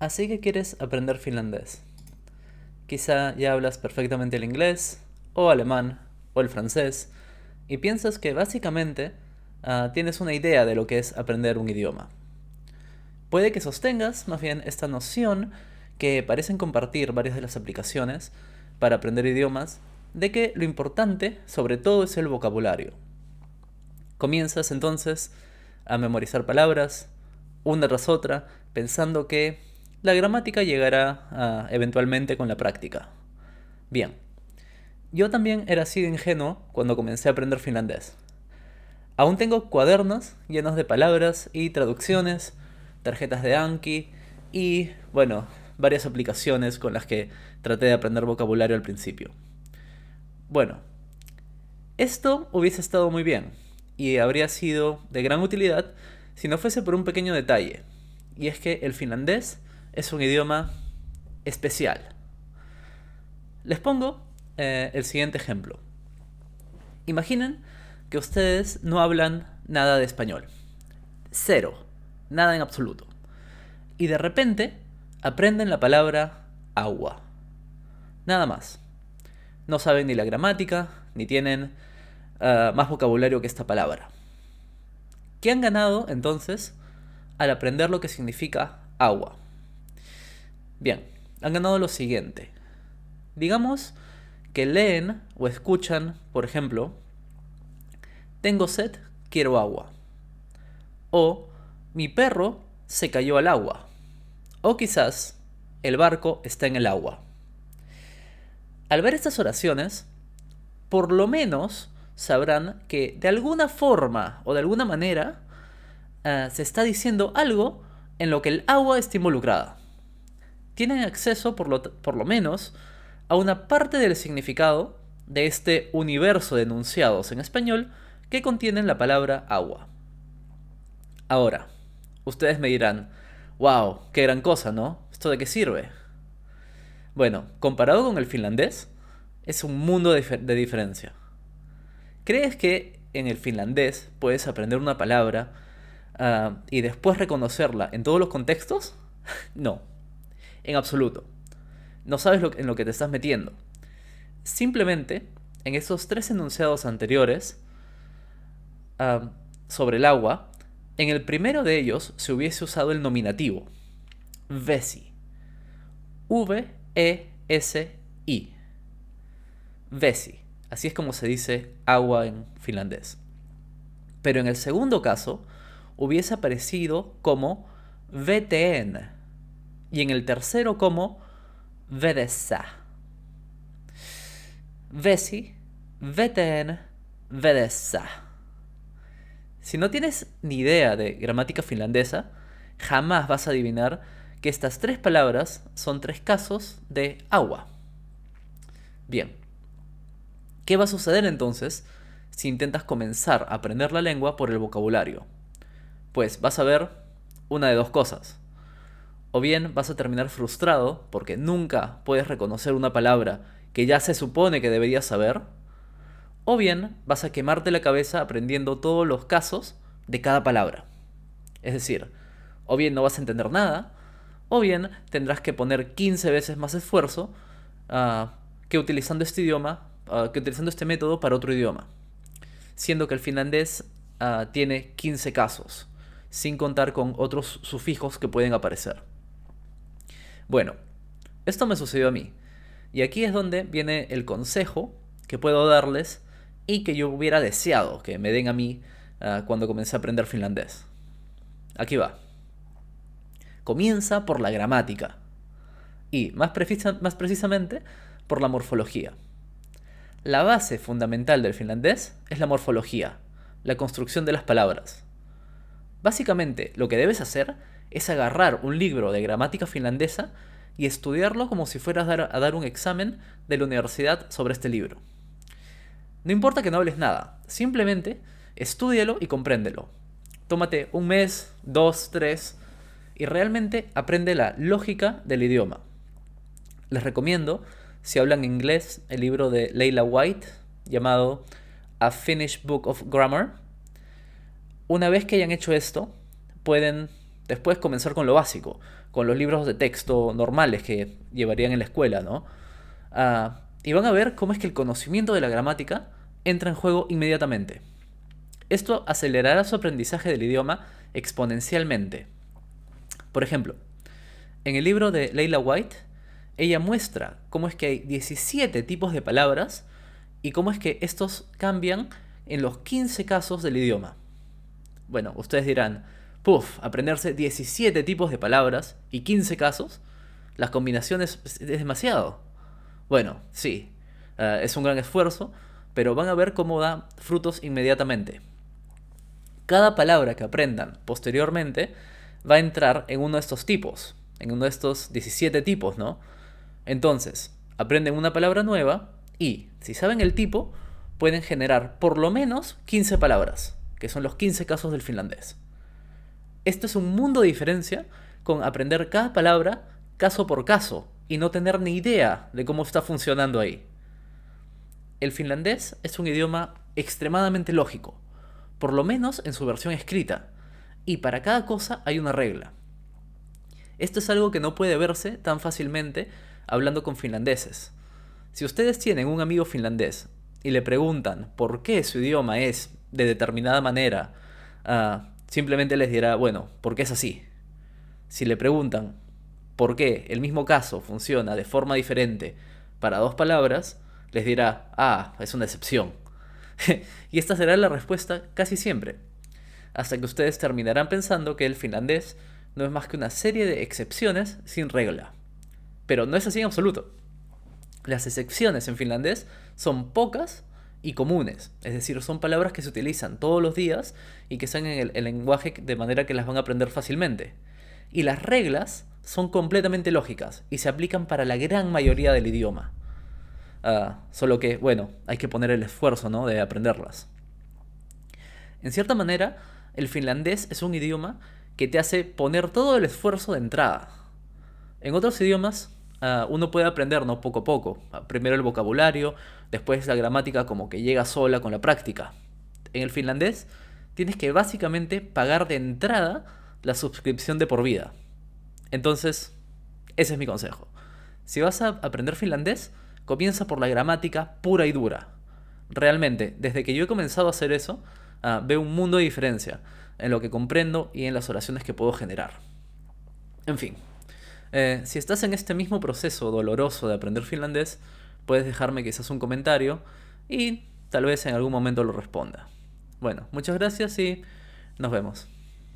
Así que quieres aprender finlandés. Quizá ya hablas perfectamente el inglés, o alemán, o el francés, y piensas que básicamente ah, tienes una idea de lo que es aprender un idioma. Puede que sostengas más bien esta noción que parecen compartir varias de las aplicaciones para aprender idiomas, de que lo importante sobre todo es el vocabulario. Comienzas entonces a memorizar palabras, una tras otra, pensando que la gramática llegará ah, eventualmente con la práctica. Bien, yo también era así de ingenuo cuando comencé a aprender finlandés. Aún tengo cuadernos llenos de palabras y traducciones, tarjetas de Anki y, bueno, varias aplicaciones con las que traté de aprender vocabulario al principio. Bueno, esto hubiese estado muy bien y habría sido de gran utilidad si no fuese por un pequeño detalle, y es que el finlandés es un idioma especial. Les pongo eh, el siguiente ejemplo. Imaginen que ustedes no hablan nada de español. Cero. Nada en absoluto. Y de repente aprenden la palabra agua. Nada más. No saben ni la gramática, ni tienen eh, más vocabulario que esta palabra. ¿Qué han ganado entonces al aprender lo que significa agua? Bien, han ganado lo siguiente. Digamos que leen o escuchan, por ejemplo, tengo sed, quiero agua. O mi perro se cayó al agua. O quizás el barco está en el agua. Al ver estas oraciones, por lo menos sabrán que de alguna forma o de alguna manera eh, se está diciendo algo en lo que el agua está involucrada tienen acceso, por lo, por lo menos, a una parte del significado de este universo de enunciados en español que contienen la palabra agua. Ahora, ustedes me dirán, wow, qué gran cosa, ¿no? ¿Esto de qué sirve? Bueno, comparado con el finlandés, es un mundo de, diferencia. ¿Crees que en el finlandés puedes aprender una palabra ah, y después reconocerla en todos los contextos? no, en absoluto. No sabes lo, en lo que te estás metiendo. Simplemente, en esos tres enunciados anteriores sobre el agua, en el primero de ellos se hubiese usado el nominativo. Vesi. V-E-S-I. Vesi. Así es como se dice agua en finlandés. Pero en el segundo caso, hubiese aparecido como VTN y en el tercero como vedessä. Vesi, veteen, vedessä. Si no tienes ni idea de gramática finlandesa, jamás vas a adivinar que estas tres palabras son tres casos de agua. Bien, ¿qué va a suceder entonces si intentas comenzar a aprender la lengua por el vocabulario? Pues vas a ver una de dos cosas o bien vas a terminar frustrado porque nunca puedes reconocer una palabra que ya se supone que deberías saber, o bien vas a quemarte la cabeza aprendiendo todos los casos de cada palabra. Es decir, o bien no vas a entender nada, o bien tendrás que poner 15 veces más esfuerzo ah, que utilizando este idioma, ah, que utilizando este método para otro idioma. Siendo que el finlandés ah, tiene 15 casos, sin contar con otros sufijos que pueden aparecer. Bueno, esto me sucedió a mí. Y aquí es donde viene el consejo que puedo darles y que yo hubiera deseado que me den a mí ah, cuando comencé a aprender finlandés. Aquí va. Comienza por la gramática y más, más precisamente por la morfología. La base fundamental del finlandés es la morfología, la construcción de las palabras. Básicamente, lo que debes hacer es agarrar un libro de gramática finlandesa y estudiarlo como si fueras a dar, un examen de la universidad sobre este libro. No importa que no hables nada, simplemente estúdialo y compréndelo. Tómate un mes, dos, tres, y realmente aprende la lógica del idioma. Les recomiendo, si hablan inglés, el libro de Leila White llamado A Finnish Book of Grammar. Una vez que hayan hecho esto, pueden después comenzar con lo básico, con los libros de texto normales que llevarían en la escuela, ¿no? Ah, y van a ver cómo es que el conocimiento de la gramática entra en juego inmediatamente. Esto acelerará su aprendizaje del idioma exponencialmente. Por ejemplo, en el libro de Leila White, ella muestra cómo es que hay 17 tipos de palabras y cómo es que estos cambian en los 15 casos del idioma. Bueno, ustedes dirán, puff, aprenderse 17 tipos de palabras y 15 casos, las combinaciones es demasiado. Bueno, sí, eh, es un gran esfuerzo, pero van a ver cómo da frutos inmediatamente. Cada palabra que aprendan posteriormente va a entrar en uno de estos tipos, en uno de estos 17 tipos, ¿no? Entonces, aprenden una palabra nueva y, si saben el tipo, pueden generar por lo menos 15 palabras, que son los 15 casos del finlandés. Esto es un mundo de diferencia con aprender cada palabra caso por caso y no tener ni idea de cómo está funcionando ahí. El finlandés es un idioma extremadamente lógico, por lo menos en su versión escrita, y para cada cosa hay una regla. Esto es algo que no puede verse tan fácilmente hablando con finlandeses. Si ustedes tienen un amigo finlandés y le preguntan por qué su idioma es de determinada manera, ah, simplemente les dirá, bueno, porque es así. Si le preguntan por qué el mismo caso funciona de forma diferente para dos palabras, les dirá, ah, es una excepción. y esta será la respuesta casi siempre, hasta que ustedes terminarán pensando que el finlandés no es más que una serie de excepciones sin regla. Pero no es así en absoluto. Las excepciones en finlandés son pocas y comunes, es decir, son palabras que se utilizan todos los días y que están en el, lenguaje de manera que las van a aprender fácilmente. Y las reglas son completamente lógicas y se aplican para la gran mayoría del idioma. Ah, solo que, bueno, hay que poner el esfuerzo ¿no? de aprenderlas. En cierta manera, el finlandés es un idioma que te hace poner todo el esfuerzo de entrada. En otros idiomas, Ah, uno puede aprender ¿no? poco a poco. Primero el vocabulario, después la gramática como que llega sola con la práctica. En el finlandés tienes que básicamente pagar de entrada la suscripción de por vida. Entonces, ese es mi consejo. Si vas a aprender finlandés, comienza por la gramática pura y dura. Realmente, desde que yo he comenzado a hacer eso, ah, veo un mundo de diferencia en lo que comprendo y en las oraciones que puedo generar. En fin, eh, si estás en este mismo proceso doloroso de aprender finlandés, puedes dejarme quizás un comentario y tal vez en algún momento lo responda. Bueno, muchas gracias y nos vemos.